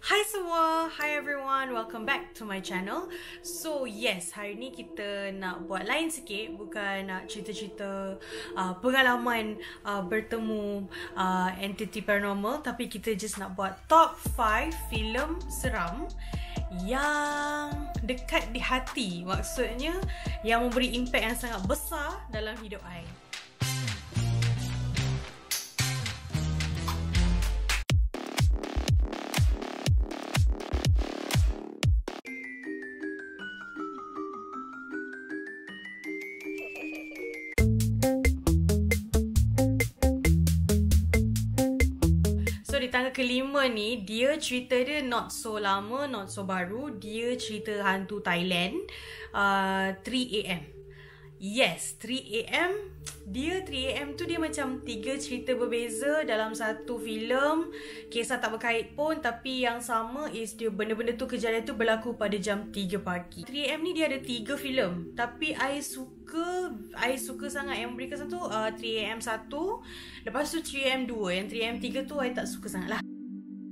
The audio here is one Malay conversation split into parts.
Hai semua, hi everyone, welcome back to my channel. So yes, hari ni kita nak buat lain sikit. Bukan nak cerita-cerita uh, pengalaman uh, bertemu uh, entity paranormal. Tapi kita just nak buat top 5 filem seram Yang dekat di hati. Maksudnya yang memberi impact yang sangat besar dalam hidup I tangga kelima ni dia cerita dia not so lama not so baru. Dia cerita hantu Thailand uh, 3am Yes, 3am Dia 3am tu dia macam tiga cerita berbeza dalam satu filem. Kisah tak berkait pun Tapi yang sama is dia benda-benda tu kejadian tu berlaku pada jam 3 pagi. 3am ni dia ada tiga filem. Tapi I suka I suka sangat yang beri kesan tu uh, 3am 1 Lepas tu 3am 2 Yang 3am 3 tu I tak suka sangat lah.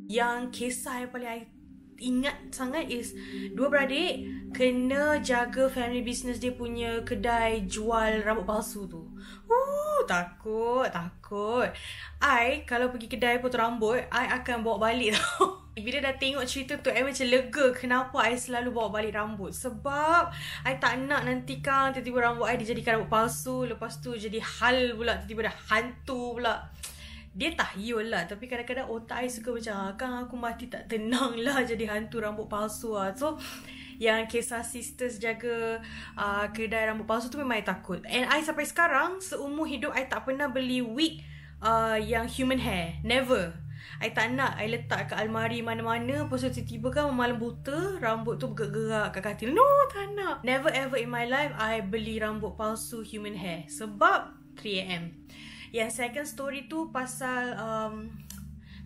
Yang kisah yang paling I ingat sangat is dua beradik kena jaga family business dia punya kedai jual rambut palsu tu. Uh, takut, takut. I kalau pergi kedai potong rambut, I akan bawa balik tau. Bila dah tengok cerita tu, I macam lega kenapa I selalu bawa balik rambut. Sebab I tak nak nanti kan tiba-tiba rambut I dijadikan rambut palsu. Lepas tu jadi hal pula, tiba-tiba dah hantu pula dia tahyul lah. Tapi kadang-kadang otak I suka macam ah, Kan aku mati tak tenang lah Jadi hantu rambut palsu lah So yang kisah sisters jaga uh, kedai rambut palsu tu memang I takut. And I sampai sekarang Seumur hidup I tak pernah beli wig uh, Yang human hair. Never. I tak nak. I letak kat almari mana-mana. Lepas tu tiba-tiba kan malam buta Rambut tu bergerak-gerak kat katil. No tak nak. Never ever in my life I beli rambut palsu human hair. Sebab 3am yang second story tu pasal um,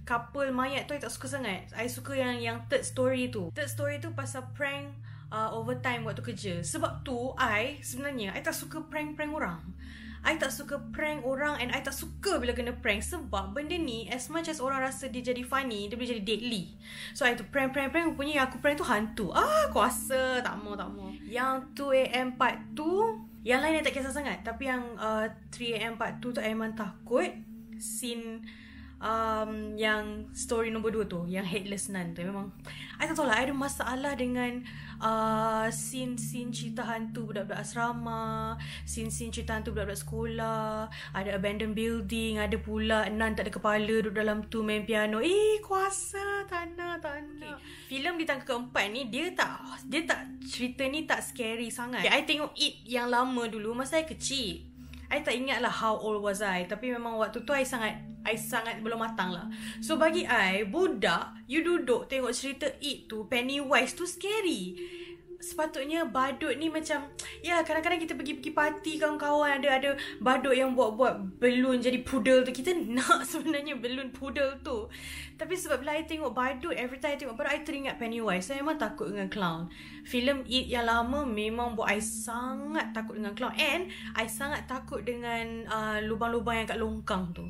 couple mayat tu I tak suka sangat. I suka yang yang third story tu. Third story tu pasal prank uh, overtime waktu kerja. Sebab tu I sebenarnya I tak suka prank-prank orang. I tak suka prank orang and I tak suka bila kena prank sebab benda ni as much as orang rasa dia jadi funny, dia boleh jadi deadly. So I tu prank-prank-prank rupanya yang aku prank tu hantu. Ah, kuasa. Tak mau, tak mau. Yang 2am part tu yang lain yang tak kisah sangat. Tapi yang uh, 3am part tu tak memang takut Scene um, Yang story nombor 2 tu Yang Headless Nun tu. Memang I tak tahu lah I ada masalah dengan uh, Scene-scene cerita hantu Budak-budak asrama Scene-scene cerita hantu Budak-budak sekolah Ada abandoned building Ada pula Nun tak ada kepala Duduk dalam tu main piano. Eh kuasa Tak nak okay. Filem di tangga keempat ni Dia tak Dia tak Cerita ni tak scary sangat. Okay, I tengok It yang lama dulu Masa saya kecil I tak ingat lah how old was I Tapi memang waktu tu I sangat I sangat belum matang lah So bagi I Budak You duduk tengok cerita It tu Pennywise tu scary sepatutnya badut ni macam ya kadang-kadang kita pergi-pergi party kawan-kawan ada ada badut yang buat-buat balloon jadi poodle tu. Kita nak sebenarnya balloon poodle tu. Tapi sebab bila I tengok badut every time I tengok badut I teringat Pennywise. Saya memang takut dengan clown. Filem It yang lama memang buat I sangat takut dengan clown. And I sangat takut dengan uh, lubang-lubang yang kat longkang tu.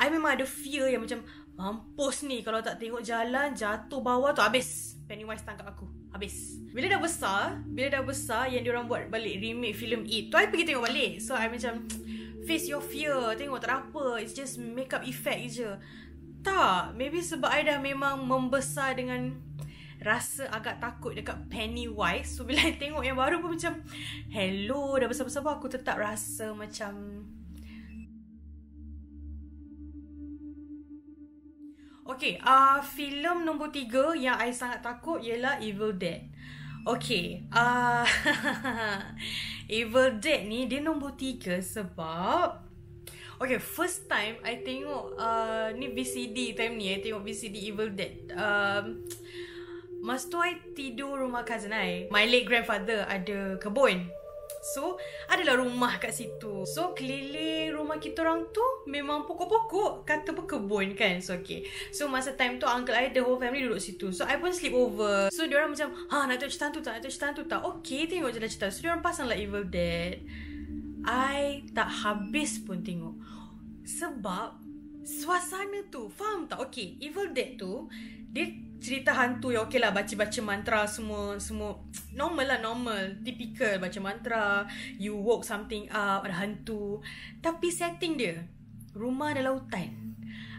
I memang ada fear yang macam mampus ni kalau tak tengok jalan jatuh bawah tu habis. Pennywise tangkap aku. Habis. Bila dah besar Bila dah besar Yang diorang buat balik Remake film It Tu I pergi tengok balik. So I macam Face your fear. Tengok tak apa. It's just makeup effect je. Tak. Maybe sebab I dah memang Membesar dengan Rasa agak takut Dekat Pennywise. So bila I tengok yang baru pun macam Hello. Dah besar-besar pun Aku tetap rasa macam Okay, uh, filem nombor tiga yang I sangat takut ialah Evil Dead. Okay, uh, Evil Dead ni dia nombor tiga sebab Okay, first time I tengok uh, ni VCD time ni, I tengok VCD Evil Dead. Um, Mas tu I tidur rumah cousin I. My late grandfather ada kebun. So, adalah rumah kat situ. So, keliling rumah kita orang tu memang pokok-pokok. Kata pun kebun kan. So, okay. So, masa time tu, uncle I, the whole family duduk situ. So, I pun sleep over. So, diorang macam, ha, nak tengok cerita tu tak? Nak tengok cerita tu tak? Okay, tengok je lah cerita. So, diorang pasang lah Evil Dead. I tak habis pun tengok. Sebab, suasana tu, faham tak? Okay, Evil Dead tu, dia cerita hantu ya okey lah baca-baca mantra semua semua normal lah normal. Typical baca mantra you woke something up ada hantu. Tapi setting dia rumah dalam hutan.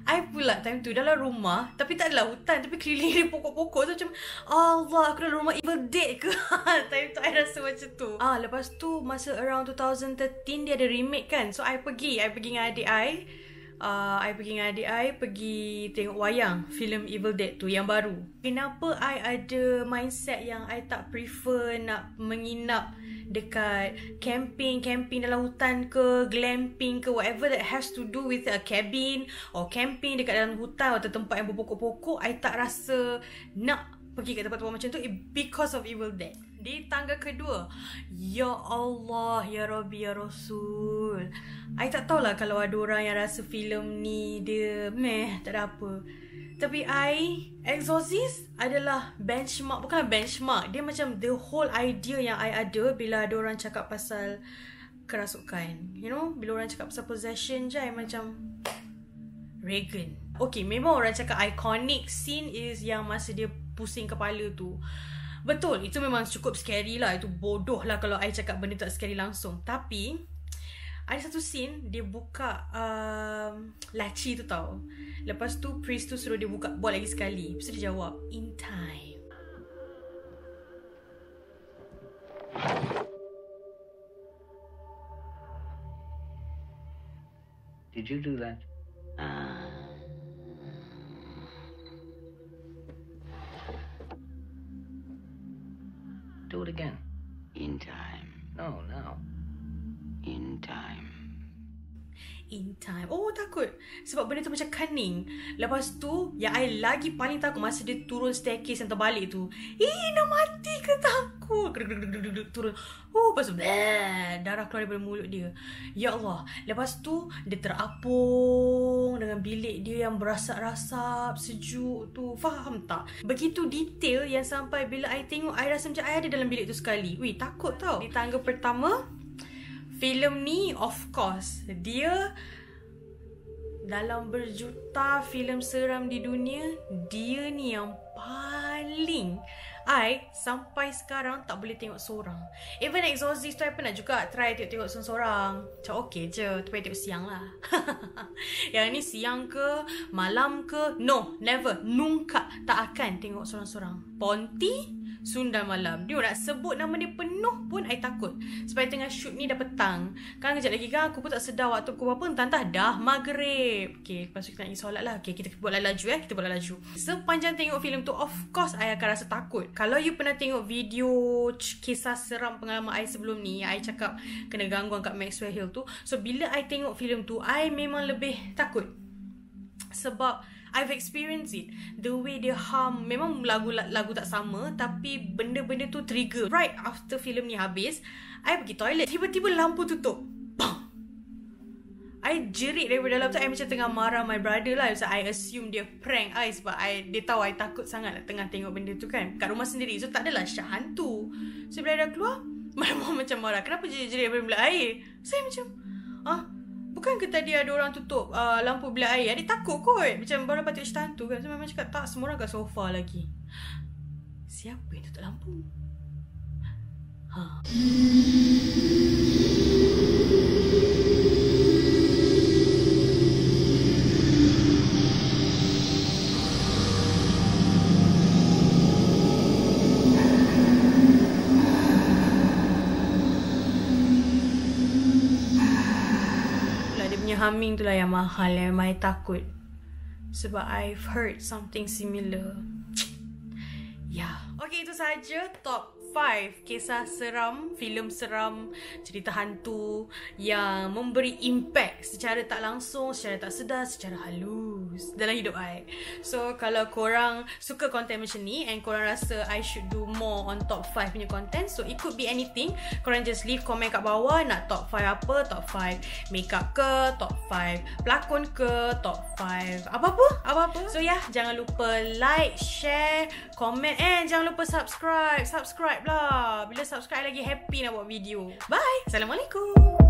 I pula time tu dalam rumah Tapi tak adalah hutan Tapi keliling dia pokok-pokok. Tu macam Allah aku dalam rumah Evil Dead ke? Time tu I rasa macam tu. Ah Lepas tu masa around 2013 Dia ada remake kan? So I pergi I pergi dengan adik I uh, I pergi dengan adik I Pergi tengok wayang filem Evil Dead tu yang baru. Kenapa I ada mindset yang I tak prefer nak menginap dekat camping, camping dalam hutan ke, glamping ke, whatever that has to do with a cabin or camping dekat dalam hutan atau tempat yang berpokok-pokok, I tak rasa nak pergi ke tempat-tempat macam tu because of Evil Dead. Di tangga kedua, Ya Allah, Ya Rabbi, Ya Rasul. I tak tahulah kalau ada orang yang rasa filem ni dia meh, tak ada apa. Tapi I Exorcist adalah benchmark Bukan benchmark Dia macam the whole idea yang I ada Bila ada orang cakap pasal Kerasukan You know Bila orang cakap pasal possession je I macam Reagan Okay memang orang cakap iconic scene is Yang masa dia pusing kepala tu Betul Itu memang cukup scary lah Itu bodoh lah Kalau I cakap benda tak scary langsung Tapi ada satu scene dia buka um, laci tu tau. Lepas tu priest tu suruh dia buka buat lagi sekali. Lepas tu dia jawab in time. Did you do that? Time. No, now. In time. In time. Oh, takut. Sebab benda tu macam cunning. Lepas tu, yang I lagi paling takut masa dia turun staircase yang terbalik tu. Eh, nak mati ke Turun. Oh, lepas tu, darah keluar daripada mulut dia. Ya Allah. Lepas tu, dia terapung dengan bilik dia yang berasap-rasap, sejuk tu. Faham tak? Begitu detail yang sampai bila I tengok, I rasa macam I ada dalam bilik tu sekali. Wih, takut tau. Di tangga pertama, filem ni of course dia dalam berjuta filem seram di dunia dia ni yang paling I sampai sekarang tak boleh tengok seorang. Even Exorcist tu I pernah juga try tengok-tengok seorang-seorang. Macam okay je Tapi tengok siang lah. Yang ni siang ke Malam ke? No Never. Nunca Tak akan tengok seorang-seorang. Ponti Sunda Malam. Dia nak sebut nama dia penuh pun I takut. Sebab tengah shoot ni dah petang. Kan kejap lagi kan aku pun tak sedar waktu pukul berapa. Entah-entah dah maghrib. Okay, lepas tu kita nak pergi solat lah. Okay, kita buat laju eh. Kita buat laju. Sepanjang tengok filem tu, of course I akan rasa takut. Kalau you pernah tengok video kisah seram pengalaman I sebelum ni, I cakap kena gangguan kat Maxwell Hill tu. So, bila I tengok filem tu, I memang lebih takut. Sebab I've experienced it. The way dia hum, memang lagu lagu tak sama tapi benda-benda tu trigger. Right after filem ni habis, I pergi toilet. Tiba-tiba lampu tutup. Bang. I jerit daripada dalam tu I macam tengah marah my brother lah So I assume dia prank I Sebab I, dia tahu I takut sangat nak tengah tengok benda tu kan Kat rumah sendiri So tak adalah syah hantu So bila dah keluar Mana macam marah Kenapa jerit-jerit daripada bilik air Saya macam Ah, Bukan ke tadi ada orang tutup uh, lampu bilik air? Adik takut kot. Macam baru tengok cerita hantu kan. So memang cakap tak semua orang kat sofa lagi. Siapa yang tutup lampu? Ha. Humming tu lah yang mahal yang mai takut. Sebab I've heard something similar. Yeah. Okay, itu saja top 5 kisah seram, filem seram, cerita hantu yang memberi impact secara tak langsung, secara tak sedar, secara halus dalam hidup I. So, kalau korang suka konten macam ni and korang rasa I should do more on top 5 punya content, so it could be anything. Korang just leave komen kat bawah nak top 5 apa, top 5 makeup ke, top 5 pelakon ke, top 5 apa-apa, apa-apa. So, yeah, jangan lupa like, share, komen and jangan lupa subscribe. Subscribe lah. Bila subscribe lagi happy nak buat video. Bye. Assalamualaikum.